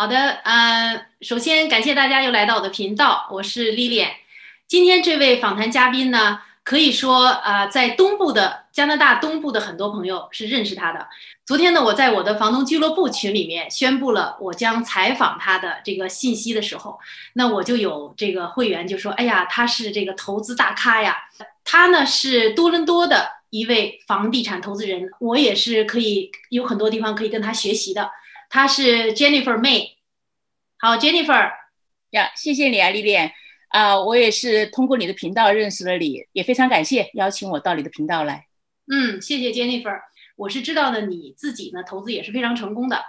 好的，呃，首先感谢大家又来到我的频道，我是 Lilian。今天这位访谈嘉宾呢，可以说啊，在东部的加拿大东部的很多朋友是认识他的。昨天呢，我在我的房东俱乐部群里面宣布了我将采访他的这个信息的时候，那我就有这个会员就说：“哎呀，他是这个投资大咖呀，他呢是多伦多的一位房地产投资人，我也是可以有很多地方可以跟他学习的。”他是 Jennifer May，好，Jennifer，呀，谢谢你啊，丽丽啊，我也是通过你的频道认识了你，也非常感谢邀请我到你的频道来。嗯，谢谢 Jennifer，我是知道的你自己呢投资也是非常成功的。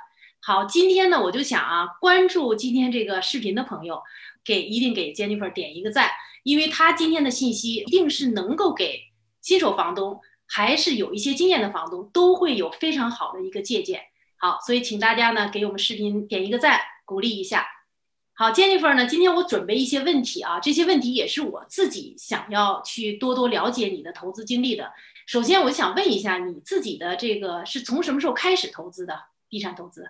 好，今天呢我就想啊，关注今天这个视频的朋友，给一定给 Jennifer 点一个赞，因为他今天的信息一定是能够给新手房东，还是有一些经验的房东，都会有非常好的一个借鉴。好，所以请大家呢给我们视频点一个赞，鼓励一下。好，Jennifer 呢，今天我准备一些问题啊，这些问题也是我自己想要去多多了解你的投资经历的。首先，我想问一下你自己的这个是从什么时候开始投资的地产投资？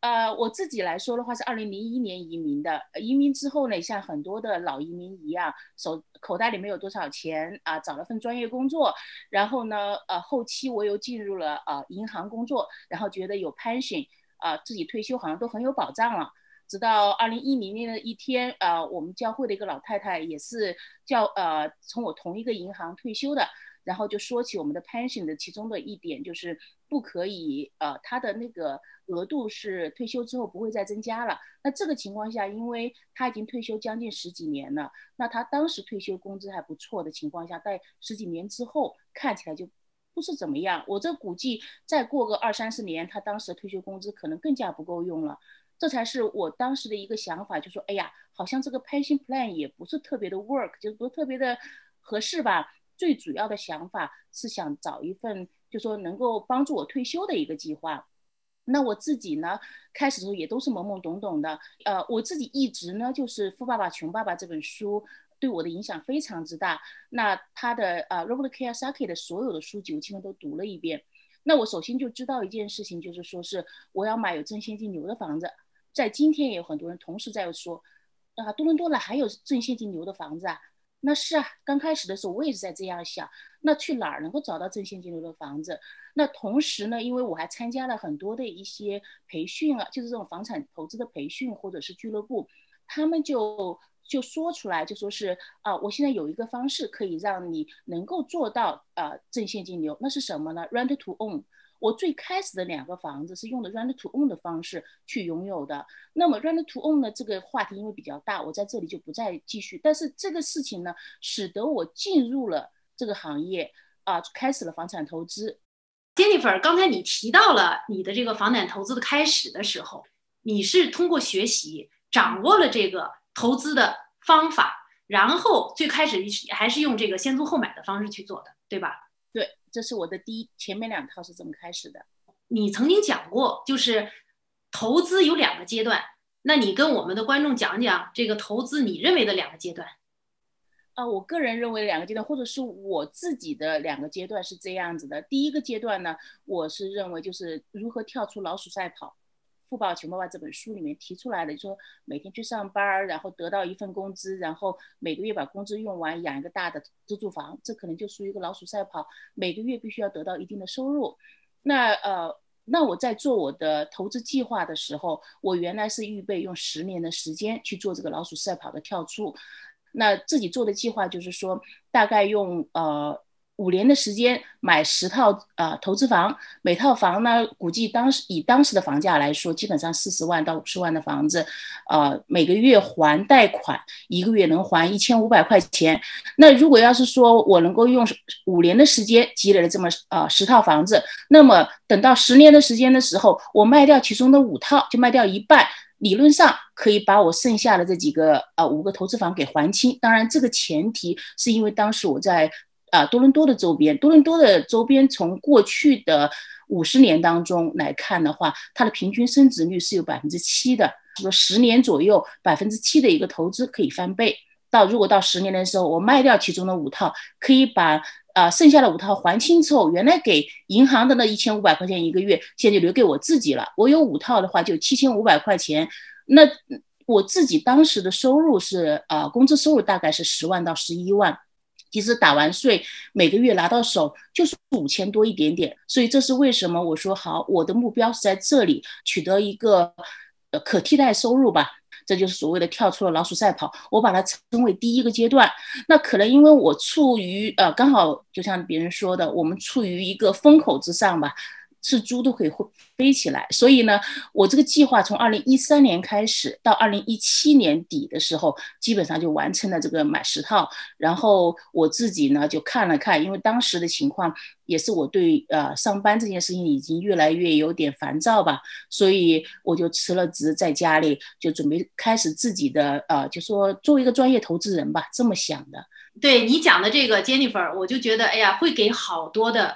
呃，我自己来说的话是二零零一年移民的。移民之后呢，像很多的老移民一样，手口袋里没有多少钱啊，找了份专业工作。然后呢，呃，后期我又进入了呃银行工作，然后觉得有 pension 啊，自己退休好像都很有保障了。直到二零一零年的一天，呃，我们教会的一个老太太也是叫呃从我同一个银行退休的。然后就说起我们的 pension 的其中的一点，就是不可以，呃，他的那个额度是退休之后不会再增加了。那这个情况下，因为他已经退休将近十几年了，那他当时退休工资还不错的情况下，在十几年之后看起来就不是怎么样。我这估计再过个二三十年，他当时的退休工资可能更加不够用了。这才是我当时的一个想法，就说，哎呀，好像这个 pension plan 也不是特别的 work，就是不是特别的合适吧。最主要的想法是想找一份，就说能够帮助我退休的一个计划。那我自己呢，开始的时候也都是懵懵懂懂的。呃，我自己一直呢，就是《富爸爸穷爸爸》这本书对我的影响非常之大。那他的呃，Robert Kiyosaki 的所有的书籍，我基本都读了一遍。那我首先就知道一件事情，就是说是我要买有正现金流的房子。在今天也有很多人同时在说，啊，多伦多了还有正现金流的房子啊。那是啊，刚开始的时候我也是在这样想，那去哪儿能够找到正现金流的房子？那同时呢，因为我还参加了很多的一些培训啊，就是这种房产投资的培训或者是俱乐部，他们就就说出来，就说是啊，我现在有一个方式可以让你能够做到啊正现金流，那是什么呢？Rent to own。我最开始的两个房子是用的 rent to own 的方式去拥有的。那么 rent to own 呢这个话题因为比较大，我在这里就不再继续。但是这个事情呢，使得我进入了这个行业啊，开始了房产投资。Jennifer，刚才你提到了你的这个房产投资的开始的时候，你是通过学习掌握了这个投资的方法，然后最开始还是用这个先租后买的方式去做的，对吧？对，这是我的第一前面两套是怎么开始的。你曾经讲过，就是投资有两个阶段，那你跟我们的观众讲讲这个投资你认为的两个阶段。啊，我个人认为两个阶段，或者是我自己的两个阶段是这样子的。第一个阶段呢，我是认为就是如何跳出老鼠赛跑。《富爸爸穷爸爸》这本书里面提出来的，说每天去上班，然后得到一份工资，然后每个月把工资用完，养一个大的自住房，这可能就属于一个老鼠赛跑。每个月必须要得到一定的收入。那呃，那我在做我的投资计划的时候，我原来是预备用十年的时间去做这个老鼠赛跑的跳出。那自己做的计划就是说，大概用呃。五年的时间买十套啊投资房，每套房呢，估计当时以当时的房价来说，基本上四十万到五十万的房子，呃，每个月还贷款，一个月能还一千五百块钱。那如果要是说我能够用五年的时间积累了这么呃十套房子，那么等到十年的时间的时候，我卖掉其中的五套，就卖掉一半，理论上可以把我剩下的这几个呃五个投资房给还清。当然，这个前提是因为当时我在。啊，多伦多的周边，多伦多的周边，从过去的五十年当中来看的话，它的平均升值率是有百分之七的。说十年左右，百分之七的一个投资可以翻倍。到如果到十年的时候，我卖掉其中的五套，可以把啊剩下的五套还清之后，原来给银行的那一千五百块钱一个月，现在就留给我自己了。我有五套的话，就七千五百块钱，那我自己当时的收入是呃，工资收入大概是十万到十一万。其实打完税，每个月拿到手就是五千多一点点，所以这是为什么我说好，我的目标是在这里取得一个呃可替代收入吧，这就是所谓的跳出了老鼠赛跑，我把它称为第一个阶段。那可能因为我处于呃刚好就像别人说的，我们处于一个风口之上吧。是猪都可以会飞起来，所以呢，我这个计划从二零一三年开始到二零一七年底的时候，基本上就完成了这个买十套。然后我自己呢就看了看，因为当时的情况也是我对呃上班这件事情已经越来越有点烦躁吧，所以我就辞了职，在家里就准备开始自己的呃，就说作为一个专业投资人吧，这么想的。对你讲的这个 Jennifer，我就觉得哎呀，会给好多的。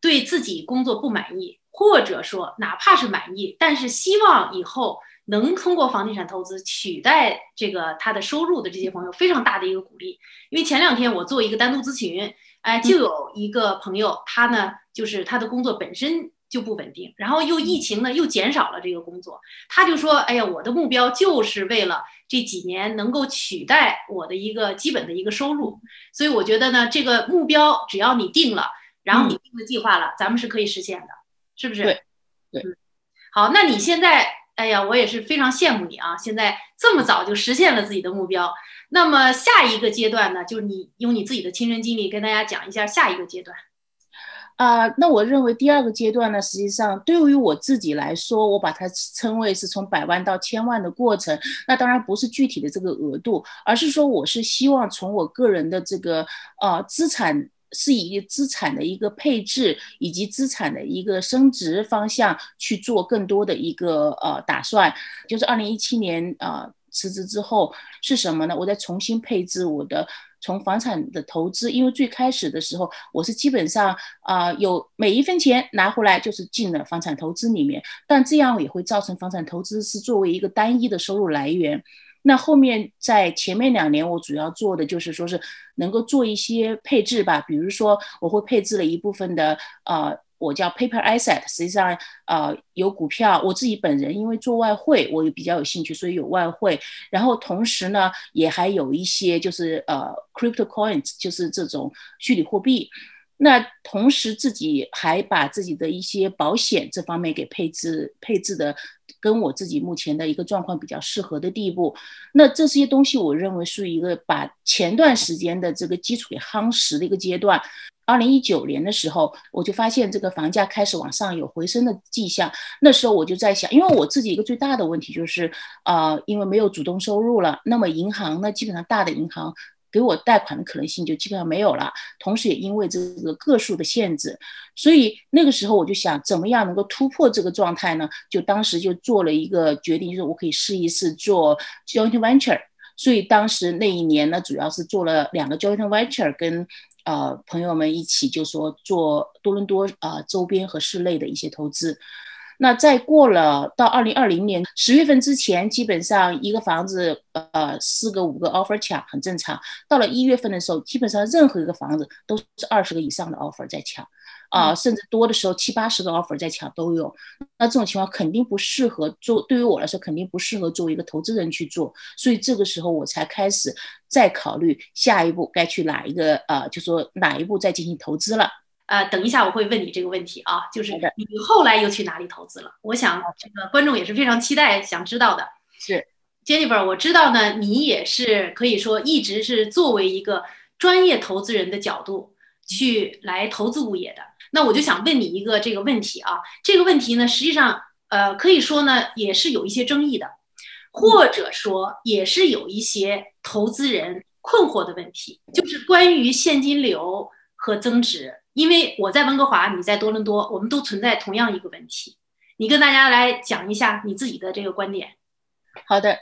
对自己工作不满意，或者说哪怕是满意，但是希望以后能通过房地产投资取代这个他的收入的这些朋友，非常大的一个鼓励。因为前两天我做一个单独咨询，哎，就有一个朋友，他呢就是他的工作本身就不稳定，然后又疫情呢又减少了这个工作，他就说，哎呀，我的目标就是为了这几年能够取代我的一个基本的一个收入，所以我觉得呢，这个目标只要你定了。然后你定的计划了，咱们是可以实现的，是不是？对，对。好，那你现在，哎呀，我也是非常羡慕你啊！现在这么早就实现了自己的目标。那么下一个阶段呢，就是你用你自己的亲身经历跟大家讲一下下一个阶段。啊，那我认为第二个阶段呢，实际上对于我自己来说，我把它称为是从百万到千万的过程。那当然不是具体的这个额度，而是说我是希望从我个人的这个呃资产。是以资产的一个配置以及资产的一个升值方向去做更多的一个呃打算，就是二零一七年啊辞职之后是什么呢？我在重新配置我的从房产的投资，因为最开始的时候我是基本上啊有每一分钱拿回来就是进了房产投资里面，但这样也会造成房产投资是作为一个单一的收入来源。那后面在前面两年，我主要做的就是说是能够做一些配置吧，比如说我会配置了一部分的呃，我叫 paper asset，实际上呃有股票，我自己本人因为做外汇，我也比较有兴趣，所以有外汇，然后同时呢也还有一些就是呃 crypto coins，就是这种虚拟货币。那同时自己还把自己的一些保险这方面给配置配置的，跟我自己目前的一个状况比较适合的地步。那这些东西我认为是一个把前段时间的这个基础给夯实的一个阶段。二零一九年的时候，我就发现这个房价开始往上有回升的迹象。那时候我就在想，因为我自己一个最大的问题就是，呃，因为没有主动收入了，那么银行呢，基本上大的银行。给我贷款的可能性就基本上没有了，同时也因为这个个数的限制，所以那个时候我就想，怎么样能够突破这个状态呢？就当时就做了一个决定，就是我可以试一试做 joint venture。所以当时那一年呢，主要是做了两个 joint venture，跟呃朋友们一起就说做多伦多啊周边和市内的一些投资。那再过了到二零二零年十月份之前，基本上一个房子，呃，四个五个 offer 抢很正常。到了一月份的时候，基本上任何一个房子都是二十个以上的 offer 在抢，啊，甚至多的时候七八十个 offer 在抢都有。那这种情况肯定不适合做，对于我来说肯定不适合作为一个投资人去做。所以这个时候我才开始再考虑下一步该去哪一个，呃，就说哪一步再进行投资了。呃，等一下我会问你这个问题啊，就是你后来又去哪里投资了？我想这个观众也是非常期待想知道的。是，Jennifer，我知道呢，你也是可以说一直是作为一个专业投资人的角度去来投资物业的。那我就想问你一个这个问题啊，这个问题呢，实际上呃可以说呢也是有一些争议的，或者说也是有一些投资人困惑的问题，就是关于现金流和增值。因为我在温哥华，你在多伦多，我们都存在同样一个问题。你跟大家来讲一下你自己的这个观点。好的，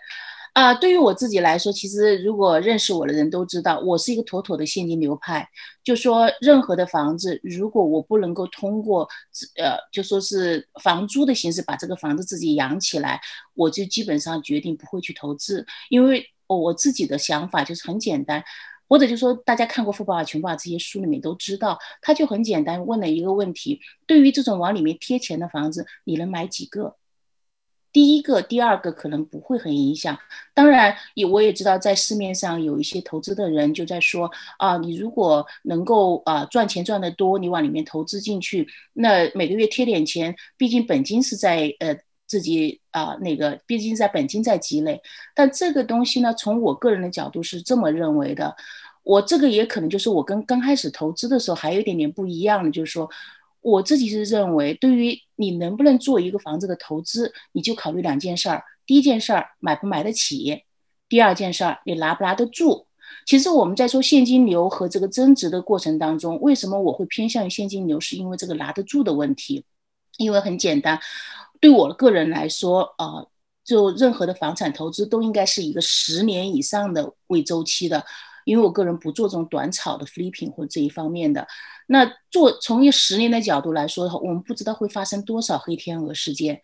啊，对于我自己来说，其实如果认识我的人都知道，我是一个妥妥的现金流派。就说任何的房子，如果我不能够通过呃，就说是房租的形式把这个房子自己养起来，我就基本上决定不会去投资。因为我自己的想法就是很简单。或者就说，大家看过《富爸爸穷爸爸》这些书里面都知道，他就很简单问了一个问题：对于这种往里面贴钱的房子，你能买几个？第一个、第二个可能不会很影响。当然，也我也知道，在市面上有一些投资的人就在说啊，你如果能够啊赚钱赚得多，你往里面投资进去，那每个月贴点钱，毕竟本金是在呃自己啊那个，毕竟在本金在积累。但这个东西呢，从我个人的角度是这么认为的，我这个也可能就是我跟刚开始投资的时候还有一点点不一样的，就是说。我自己是认为，对于你能不能做一个房子的投资，你就考虑两件事儿。第一件事儿，买不买得起；第二件事儿，你拿不拿得住。其实我们在说现金流和这个增值的过程当中，为什么我会偏向于现金流？是因为这个拿得住的问题。因为很简单，对我个人来说，啊，就任何的房产投资都应该是一个十年以上的为周期的。因为我个人不做这种短炒的 flipping 或这一方面的，那做从一十年的角度来说的话，我们不知道会发生多少黑天鹅事件。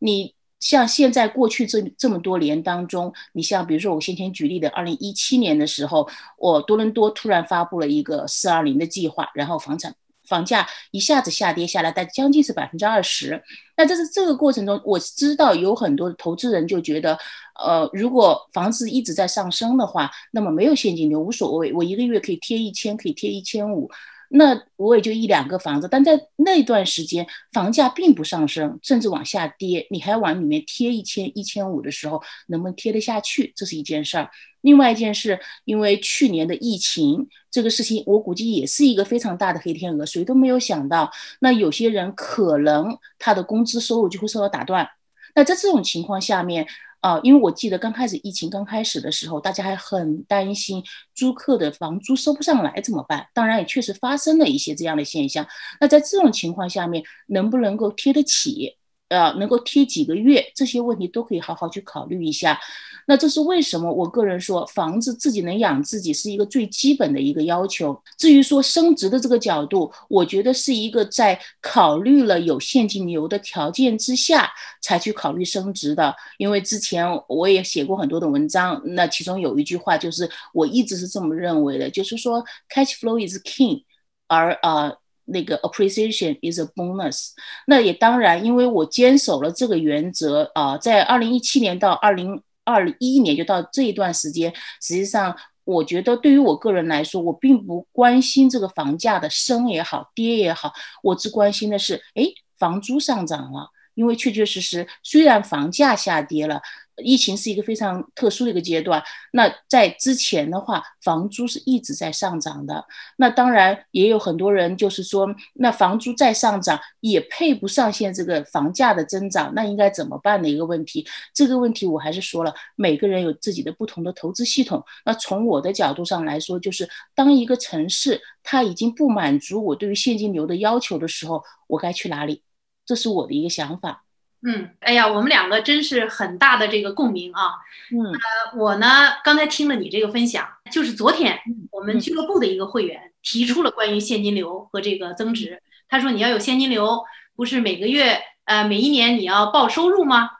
你像现在过去这这么多年当中，你像比如说我先前举例的，二零一七年的时候，我多伦多突然发布了一个四二零的计划，然后房产。房价一下子下跌下来，但将近是百分之二十。那这是这个过程中，我知道有很多投资人就觉得，呃，如果房子一直在上升的话，那么没有现金流无所谓，我一个月可以贴一千，可以贴一千五。那我也就一两个房子，但在那段时间房价并不上升，甚至往下跌，你还要往里面贴一千、一千五的时候，能不能贴得下去？这是一件事儿。另外一件事，因为去年的疫情这个事情，我估计也是一个非常大的黑天鹅，谁都没有想到。那有些人可能他的工资收入就会受到打断。那在这种情况下面。啊，因为我记得刚开始疫情刚开始的时候，大家还很担心租客的房租收不上来怎么办？当然也确实发生了一些这样的现象。那在这种情况下面，能不能够贴得起？呃，能够贴几个月，这些问题都可以好好去考虑一下。那这是为什么？我个人说，房子自己能养自己是一个最基本的一个要求。至于说升值的这个角度，我觉得是一个在考虑了有现金流的条件之下才去考虑升值的。因为之前我也写过很多的文章，那其中有一句话就是我一直是这么认为的，就是说 cash flow is king，而呃。那个 appreciation is a bonus。那也当然，因为我坚守了这个原则啊，在二零一七年到二零二一年，就到这一段时间，实际上我觉得对于我个人来说，我并不关心这个房价的升也好，跌也好，我只关心的是，哎，房租上涨了，因为确确实实，虽然房价下跌了。疫情是一个非常特殊的一个阶段。那在之前的话，房租是一直在上涨的。那当然也有很多人就是说，那房租再上涨也配不上现在这个房价的增长，那应该怎么办的一个问题？这个问题我还是说了，每个人有自己的不同的投资系统。那从我的角度上来说，就是当一个城市它已经不满足我对于现金流的要求的时候，我该去哪里？这是我的一个想法。嗯，哎呀，我们两个真是很大的这个共鸣啊。嗯，呃，我呢刚才听了你这个分享，就是昨天我们俱乐部的一个会员提出了关于现金流和这个增值。他说你要有现金流，不是每个月呃每一年你要报收入吗？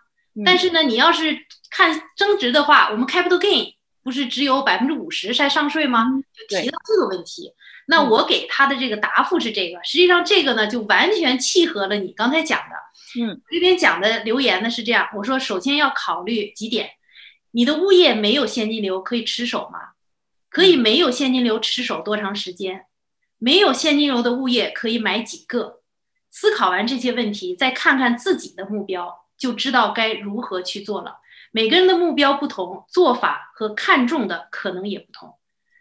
但是呢，你要是看增值的话，我们 capital gain 不是只有百分之五十在上税吗？就提到这个问题。那我给他的这个答复是这个，实际上这个呢就完全契合了你刚才讲的。嗯，这边讲的留言呢是这样，我说首先要考虑几点，你的物业没有现金流可以持守吗？可以没有现金流持守多长时间？没有现金流的物业可以买几个？思考完这些问题，再看看自己的目标，就知道该如何去做了。每个人的目标不同，做法和看重的可能也不同。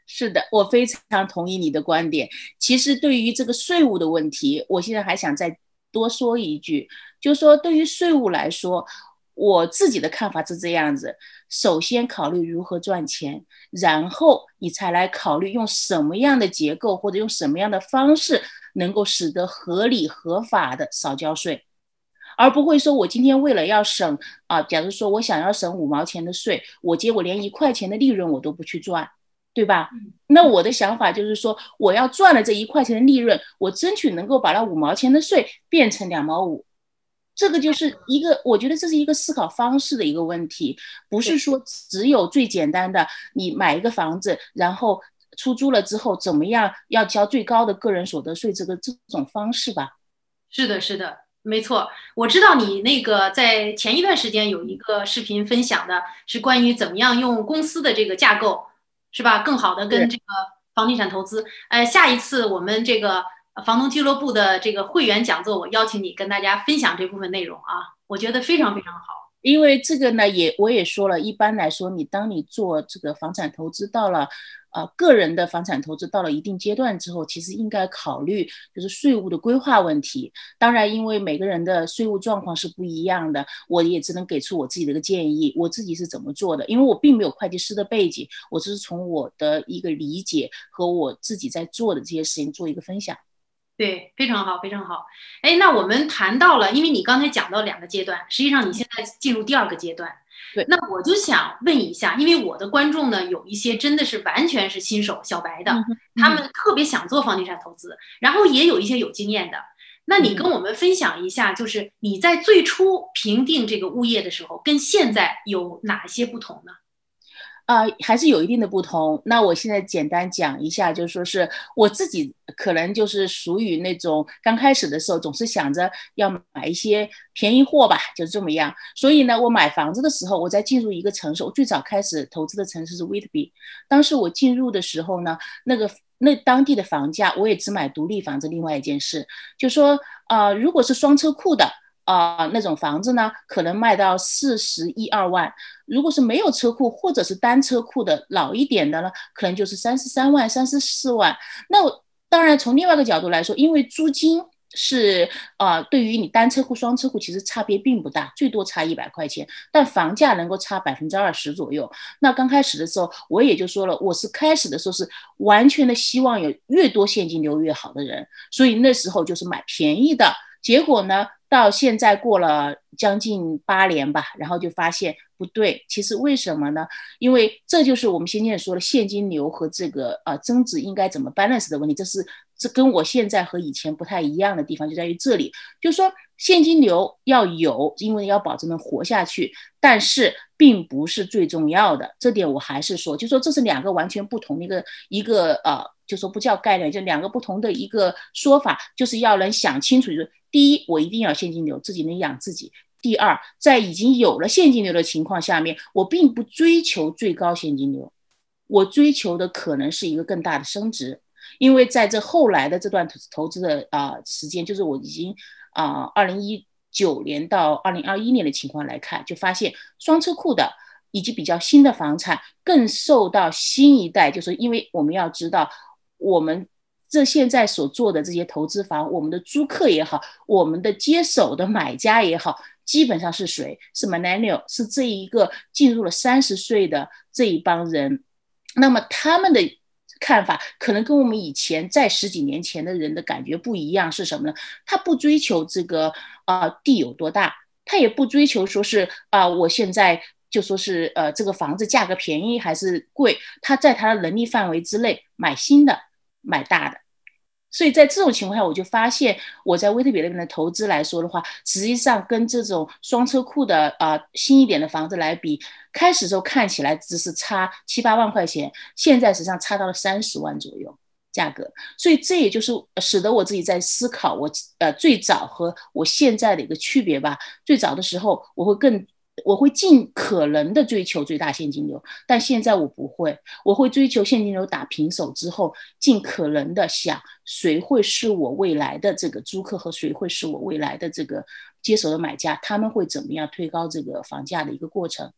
是的，我非常同意你的观点。其实对于这个税务的问题，我现在还想再多说一句。就是说对于税务来说，我自己的看法是这样子：首先考虑如何赚钱，然后你才来考虑用什么样的结构或者用什么样的方式能够使得合理合法的少交税，而不会说我今天为了要省啊，假如说我想要省五毛钱的税，我结果连一块钱的利润我都不去赚。对吧？那我的想法就是说，我要赚了这一块钱的利润，我争取能够把那五毛钱的税变成两毛五。这个就是一个，我觉得这是一个思考方式的一个问题，不是说只有最简单的，你买一个房子，然后出租了之后怎么样要交最高的个人所得税这个这种方式吧？是的，是的，没错，我知道你那个在前一段时间有一个视频分享的，是关于怎么样用公司的这个架构，是吧？更好的跟这个房地产投资。呃，下一次我们这个房东俱乐部的这个会员讲座，我邀请你跟大家分享这部分内容啊，我觉得非常非常好。因为这个呢，也我也说了，一般来说，你当你做这个房产投资到了。呃，个人的房产投资到了一定阶段之后，其实应该考虑就是税务的规划问题。当然，因为每个人的税务状况是不一样的，我也只能给出我自己的一个建议。我自己是怎么做的？因为我并没有会计师的背景，我只是从我的一个理解和我自己在做的这些事情做一个分享。对，非常好，非常好。哎，那我们谈到了，因为你刚才讲到两个阶段，实际上你现在进入第二个阶段。对，那我就想问一下，因为我的观众呢，有一些真的是完全是新手小白的，他们特别想做房地产投资，然后也有一些有经验的。那你跟我们分享一下，就是你在最初评定这个物业的时候，跟现在有哪些不同呢？啊，还是有一定的不同。那我现在简单讲一下，就说是我自己可能就是属于那种刚开始的时候总是想着要买一些便宜货吧，就这么样。所以呢，我买房子的时候，我在进入一个城市，我最早开始投资的城市是 Whitby。当时我进入的时候呢，那个那当地的房价，我也只买独立房子。另外一件事，就说啊，如果是双车库的。啊，那种房子呢，可能卖到四十一二万；如果是没有车库或者是单车库的老一点的呢，可能就是三十三万、三十四万。那当然，从另外一个角度来说，因为租金是啊，对于你单车库、双车库其实差别并不大，最多差一百块钱，但房价能够差百分之二十左右。那刚开始的时候，我也就说了，我是开始的时候是完全的希望有越多现金流越好的人，所以那时候就是买便宜的。结果呢？到现在过了将近八年吧，然后就发现不对。其实为什么呢？因为这就是我们先前说的现金流和这个呃增值应该怎么 balance 的问题。这是这跟我现在和以前不太一样的地方就在于这里，就是说现金流要有，因为要保证能活下去，但是并不是最重要的。这点我还是说，就说这是两个完全不同的一个一个呃，就说不叫概念，就两个不同的一个说法，就是要能想清楚，就是。第一，我一定要现金流，自己能养自己。第二，在已经有了现金流的情况下面，我并不追求最高现金流，我追求的可能是一个更大的升值。因为在这后来的这段投资的啊时间，就是我已经啊二零一九年到二零二一年的情况来看，就发现双车库的以及比较新的房产更受到新一代，就是因为我们要知道我们。这现在所做的这些投资房，我们的租客也好，我们的接手的买家也好，基本上是谁？是 millennial，是这一个进入了三十岁的这一帮人。那么他们的看法可能跟我们以前在十几年前的人的感觉不一样，是什么呢？他不追求这个啊地有多大，他也不追求说是啊我现在就说是呃这个房子价格便宜还是贵，他在他的能力范围之内买新的。买大的，所以在这种情况下，我就发现我在威特比那边的投资来说的话，实际上跟这种双车库的啊新一点的房子来比，开始时候看起来只是差七八万块钱，现在实际上差到了三十万左右价格。所以这也就是使得我自己在思考，我呃最早和我现在的一个区别吧。最早的时候，我会更。我会尽可能的追求最大现金流，但现在我不会，我会追求现金流打平手之后，尽可能的想谁会是我未来的这个租客和谁会是我未来的这个接手的买家，他们会怎么样推高这个房价的一个过程。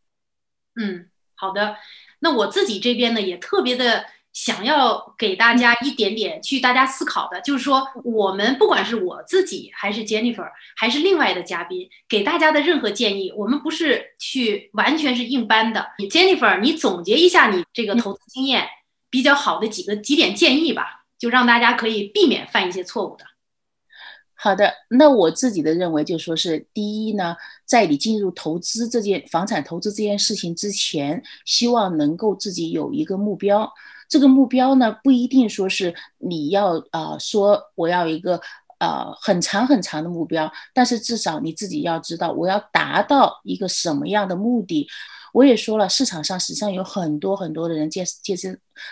嗯，好的，那我自己这边呢也特别的。想要给大家一点点去大家思考的，就是说，我们不管是我自己，还是 Jennifer，还是另外的嘉宾，给大家的任何建议，我们不是去完全是硬搬的。你 Jennifer，你总结一下你这个投资经验比较好的几个几点建议吧，就让大家可以避免犯一些错误的。好的，那我自己的认为就说是第一呢，在你进入投资这件房产投资这件事情之前，希望能够自己有一个目标。这个目标呢，不一定说是你要啊说我要一个呃很长很长的目标，但是至少你自己要知道我要达到一个什么样的目的。我也说了，市场上实际上有很多很多的人介介绍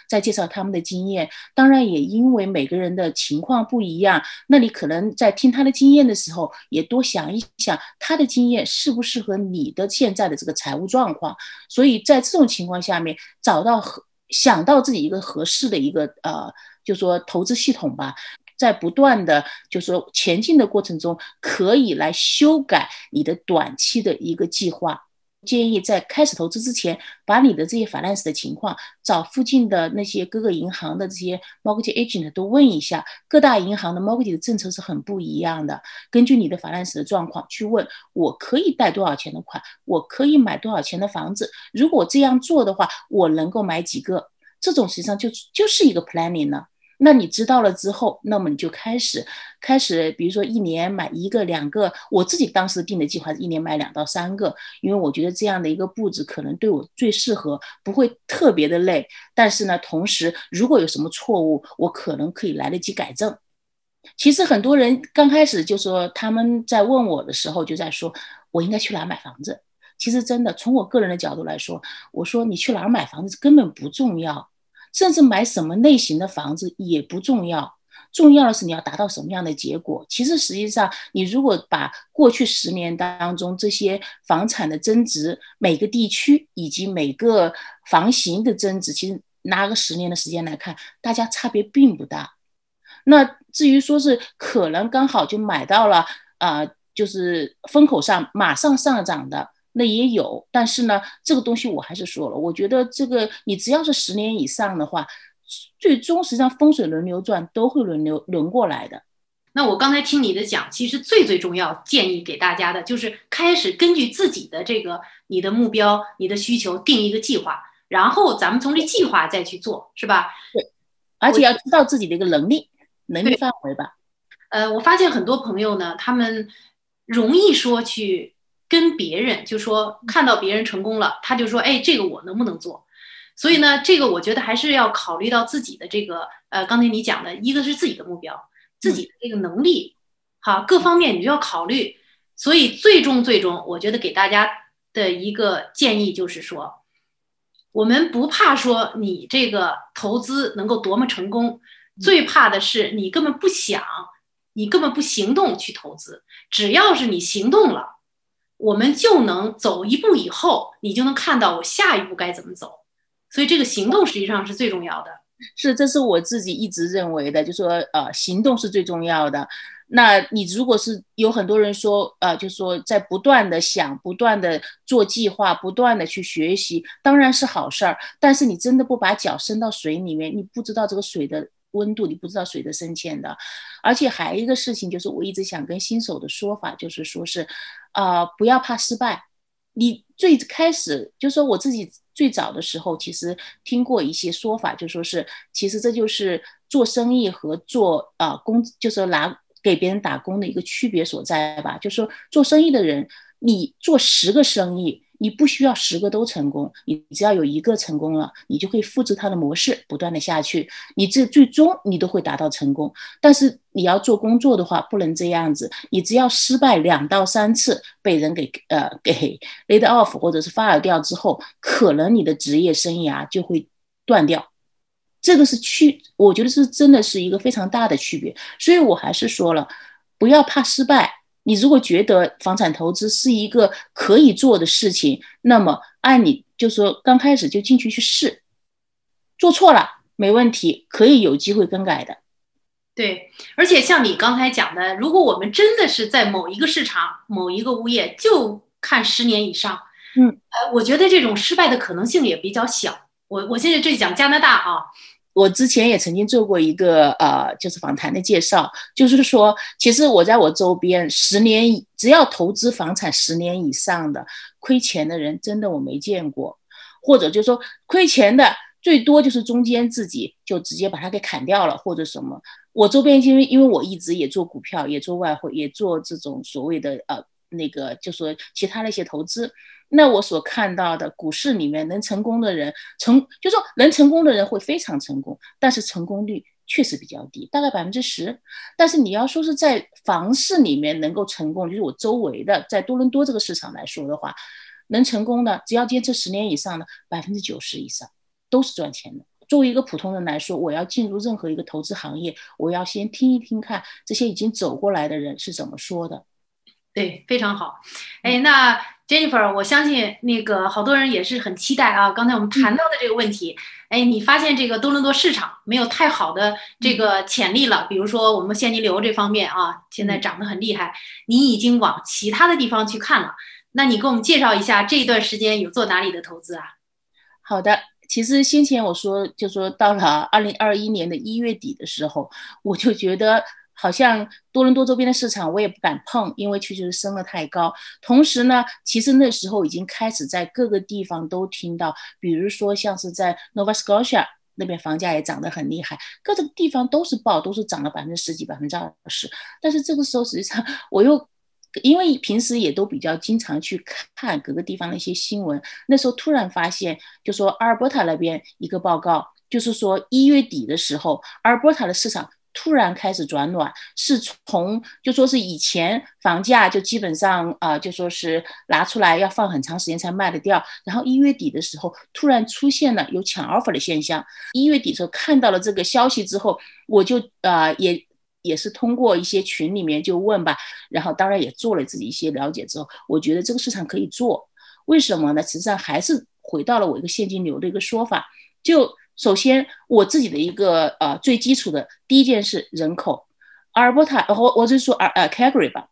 在介绍他们的经验。当然，也因为每个人的情况不一样，那你可能在听他的经验的时候，也多想一想他的经验适不适合你的现在的这个财务状况。所以在这种情况下面，找到合想到自己一个合适的一个呃，就说投资系统吧。在不断的就说前进的过程中，可以来修改你的短期的一个计划。建议在开始投资之前，把你的这些 finance 的情况，找附近的那些各个银行的这些 mortgage agent 都问一下。各大银行的 mortgage 的政策是很不一样的，根据你的 finance 的状况去问，我可以贷多少钱的款，我可以买多少钱的房子。如果这样做的话，我能够买几个？这种实际上就就是一个 planning 呢。那你知道了之后，那么你就开始开始，比如说一年买一个、两个。我自己当时定的计划是一年买两到三个，因为我觉得这样的一个布置可能对我最适合，不会特别的累。但是呢，同时如果有什么错误，我可能可以来得及改正。其实很多人刚开始就说他们在问我的时候就在说，我应该去哪买房子？其实真的从我个人的角度来说，我说你去哪儿买房子根本不重要。甚至买什么类型的房子也不重要，重要的是你要达到什么样的结果。其实实际上，你如果把过去十年当中这些房产的增值，每个地区以及每个房型的增值，其实拿个十年的时间来看，大家差别并不大。那至于说是可能刚好就买到了啊，就是风口上马上上涨的。那也有，但是呢，这个东西我还是说了，我觉得这个你只要是十年以上的话，最终实际上风水轮流转都会轮流轮过来的。那我刚才听你的讲，其实最最重要建议给大家的就是开始根据自己的这个你的目标、你的需求定一个计划，然后咱们从这计划再去做，是吧？对，而且要知道自己的一个能力、能力范围吧。呃，我发现很多朋友呢，他们容易说去。跟别人就说看到别人成功了，他就说，哎，这个我能不能做？所以呢，这个我觉得还是要考虑到自己的这个，呃，刚才你讲的一个是自己的目标，自己的这个能力，好，各方面你就要考虑。所以最终最终，我觉得给大家的一个建议就是说，我们不怕说你这个投资能够多么成功，最怕的是你根本不想，你根本不行动去投资。只要是你行动了。我们就能走一步，以后你就能看到我下一步该怎么走，所以这个行动实际上是最重要的。是，这是我自己一直认为的，就说呃，行动是最重要的。那你如果是有很多人说，呃，就说在不断的想、不断的做计划、不断的去学习，当然是好事儿。但是你真的不把脚伸到水里面，你不知道这个水的。温度你不知道水的深浅的，而且还有一个事情就是我一直想跟新手的说法就是说是，啊不要怕失败。你最开始就说我自己最早的时候其实听过一些说法，就说是其实这就是做生意和做啊工就是拿给别人打工的一个区别所在吧。就说做生意的人，你做十个生意。你不需要十个都成功，你只要有一个成功了，你就可以复制它的模式，不断的下去，你这最终你都会达到成功。但是你要做工作的话，不能这样子，你只要失败两到三次，被人给呃给 laid off 或者是 fire 掉之后，可能你的职业生涯就会断掉。这个是区，我觉得是真的是一个非常大的区别。所以我还是说了，不要怕失败。你如果觉得房产投资是一个可以做的事情，那么按你就说刚开始就进去去试，做错了没问题，可以有机会更改的。对，而且像你刚才讲的，如果我们真的是在某一个市场、某一个物业就看十年以上，嗯，呃，我觉得这种失败的可能性也比较小。我我现在这讲加拿大啊。我之前也曾经做过一个呃，就是访谈的介绍，就是说，其实我在我周边十年，只要投资房产十年以上的亏钱的人，真的我没见过，或者就是说亏钱的最多就是中间自己就直接把它给砍掉了，或者什么。我周边因为因为我一直也做股票，也做外汇，也做这种所谓的呃那个就说其他的一些投资。那我所看到的股市里面能成功的人，成就说能成功的人会非常成功，但是成功率确实比较低，大概百分之十。但是你要说是在房市里面能够成功，就是我周围的在多伦多这个市场来说的话，能成功的，只要坚持十年以上的，百分之九十以上都是赚钱的。作为一个普通人来说，我要进入任何一个投资行业，我要先听一听看这些已经走过来的人是怎么说的。对，非常好。哎，那 Jennifer，我相信那个好多人也是很期待啊。刚才我们谈到的这个问题，哎，你发现这个多伦多市场没有太好的这个潜力了，比如说我们现金流这方面啊，现在涨得很厉害，你已经往其他的地方去看了。那你给我们介绍一下这一段时间有做哪里的投资啊？好的。其实先前我说，就说到了二零二一年的一月底的时候，我就觉得好像多伦多周边的市场我也不敢碰，因为确实是升得太高。同时呢，其实那时候已经开始在各个地方都听到，比如说像是在 Nova Scotia 那边房价也涨得很厉害，各个地方都是报，都是涨了百分之十几、百分之二十。但是这个时候实际上我又。因为平时也都比较经常去看各个地方的一些新闻，那时候突然发现，就说阿尔伯塔那边一个报告，就是说一月底的时候，阿尔伯塔的市场突然开始转暖，是从就说是以前房价就基本上啊，就说是拿出来要放很长时间才卖得掉，然后一月底的时候突然出现了有抢 offer 的现象。一月底的时候看到了这个消息之后，我就啊也。也是通过一些群里面就问吧，然后当然也做了自己一些了解之后，我觉得这个市场可以做。为什么呢？实际上还是回到了我一个现金流的一个说法。就首先我自己的一个呃最基础的第一件事，人口。阿尔伯塔，我我就说啊呃 Calgary 吧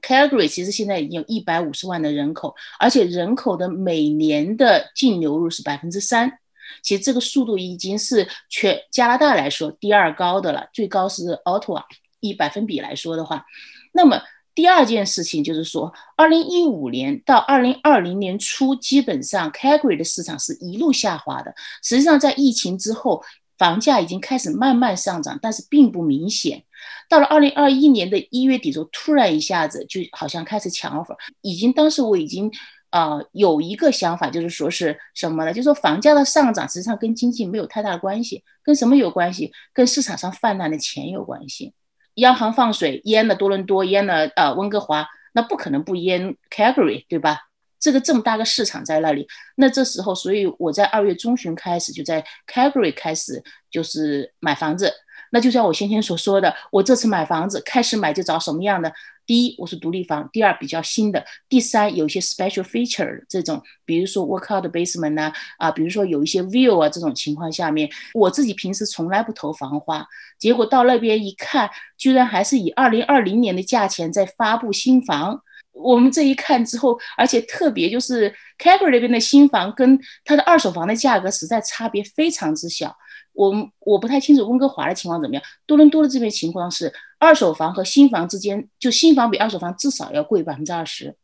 ，Calgary 其实现在已经有一百五十万的人口，而且人口的每年的净流入是百分之三。其实这个速度已经是全加拿大来说第二高的了，最高是 Ottawa，以百分比来说的话，那么第二件事情就是说，二零一五年到二零二零年初，基本上 Calgary 的市场是一路下滑的。实际上，在疫情之后，房价已经开始慢慢上涨，但是并不明显。到了二零二一年的一月底时候，突然一下子就好像开始抢 offer，已经当时我已经。呃，有一个想法，就是说是什么呢？就是说房价的上涨实际上跟经济没有太大的关系，跟什么有关系？跟市场上泛滥的钱有关系。央行放水淹了多伦多，淹了呃温哥华，那不可能不淹 Calgary，对吧？这个这么大个市场在那里，那这时候，所以我在二月中旬开始就在 Calgary 开始就是买房子。那就像我先前所说的，我这次买房子开始买就找什么样的？第一，我是独立房；第二，比较新的；第三，有些 special feature 这种，比如说 workout basement 呐，啊，比如说有一些 view 啊，这种情况下面，我自己平时从来不投房花，结果到那边一看，居然还是以二零二零年的价钱在发布新房。我们这一看之后，而且特别就是 c a l g r y 那边的新房跟它的二手房的价格实在差别非常之小。我我不太清楚温哥华的情况怎么样，多伦多的这边情况是二手房和新房之间，就新房比二手房至少要贵百分之二十，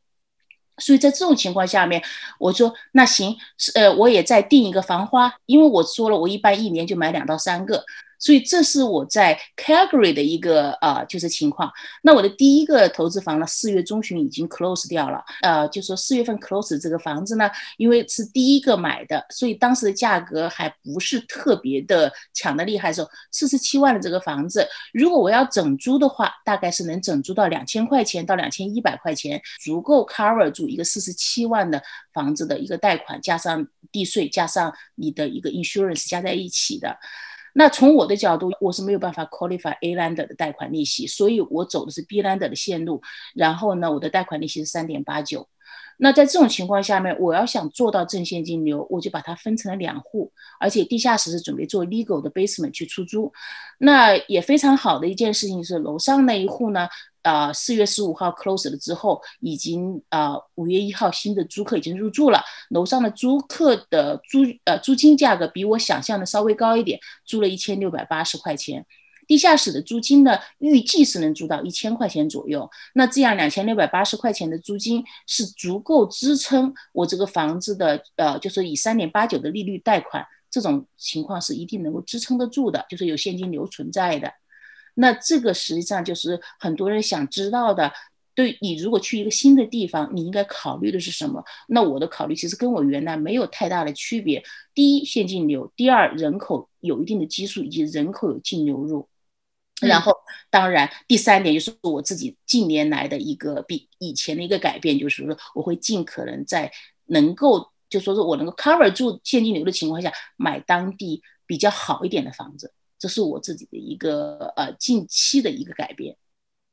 所以在这种情况下面，我说那行，呃，我也再定一个房花，因为我说了，我一般一年就买两到三个。所以这是我在 Calgary 的一个呃，就是情况。那我的第一个投资房呢，四月中旬已经 close 掉了。呃，就说四月份 close 这个房子呢，因为是第一个买的，所以当时的价格还不是特别的抢的厉害的。时候四十七万的这个房子，如果我要整租的话，大概是能整租到两千块钱到两千一百块钱，足够 cover 住一个四十七万的房子的一个贷款，加上地税，加上你的一个 insurance 加在一起的。那从我的角度，我是没有办法 qualify A lender 的贷款利息，所以我走的是 B lender 的线路。然后呢，我的贷款利息是三点八九。那在这种情况下面，我要想做到正现金流，我就把它分成了两户，而且地下室是准备做 legal 的 basement 去出租。那也非常好的一件事情是，楼上那一户呢。呃，四月十五号 close 了之后，已经呃五月一号新的租客已经入住了。楼上的租客的租呃租金价格比我想象的稍微高一点，租了一千六百八十块钱。地下室的租金呢，预计是能租到一千块钱左右。那这样两千六百八十块钱的租金是足够支撑我这个房子的呃，就是以三点八九的利率贷款，这种情况是一定能够支撑得住的，就是有现金流存在的。那这个实际上就是很多人想知道的。对你如果去一个新的地方，你应该考虑的是什么？那我的考虑其实跟我原来没有太大的区别。第一，现金流；第二，人口有一定的基数，以及人口有净流入。然后，当然，第三点就是我自己近年来的一个比以前的一个改变，就是说我会尽可能在能够就说是我能够 cover 住现金流的情况下，买当地比较好一点的房子，这是我自己的一个呃近期的一个改变。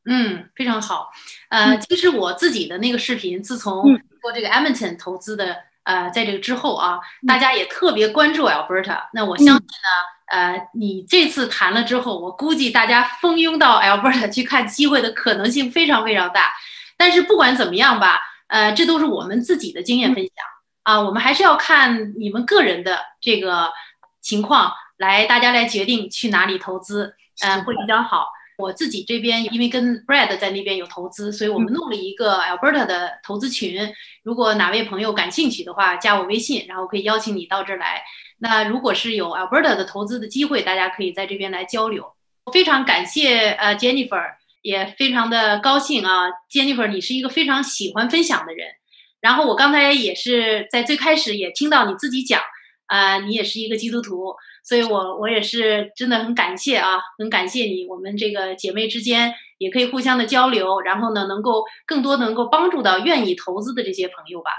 嗯，非常好。呃，其实我自己的那个视频，自从做这个 Edmonton 投资的，呃，在这个之后啊，大家也特别关注 Alberta。那我相信呢，呃，你这次谈了之后，我估计大家蜂拥到 Alberta 去看机会的可能性非常非常大。但是不管怎么样吧，呃，这都是我们自己的经验分享啊，我们还是要看你们个人的这个情况来，大家来决定去哪里投资，嗯，会比较好。我自己这边因为跟 Brad 在那边有投资，所以我们弄了一个 Alberta 的投资群。如果哪位朋友感兴趣的话，加我微信，然后可以邀请你到这儿来。那如果是有 Alberta 的投资的机会，大家可以在这边来交流。非常感谢呃 Jennifer，也非常的高兴啊，Jennifer，你是一个非常喜欢分享的人。然后我刚才也是在最开始也听到你自己讲，啊，你也是一个基督徒。所以，我我也是真的很感谢啊，很感谢你。我们这个姐妹之间也可以互相的交流，然后呢，能够更多能够帮助到愿意投资的这些朋友吧。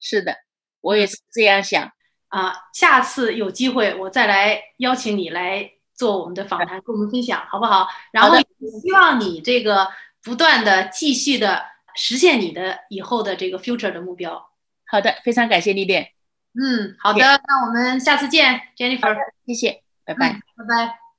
是的，我也是这样想啊。下次有机会，我再来邀请你来做我们的访谈，跟我们分享，好不好？然后希望你这个不断的继续的实现你的以后的这个 future 的目标。好的，非常感谢丽丽。嗯，好的，那我们下次见，Jennifer，谢谢，拜拜，拜拜。